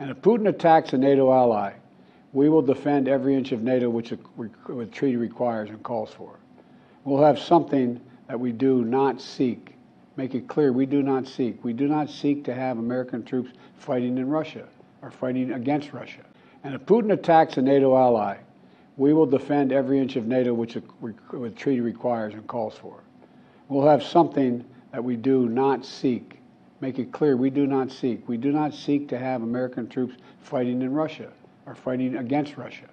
And if Putin attacks a NATO ally, we will defend every inch of NATO which the treaty requires and calls for. We'll have something that we do not seek. Make it clear we do not seek. We do not seek to have American troops fighting in Russia or fighting against Russia. And if Putin attacks a NATO ally, we will defend every inch of NATO which the treaty requires and calls for. We'll have something that we do not seek. Make it clear we do not seek. We do not seek to have American troops fighting in Russia or fighting against Russia.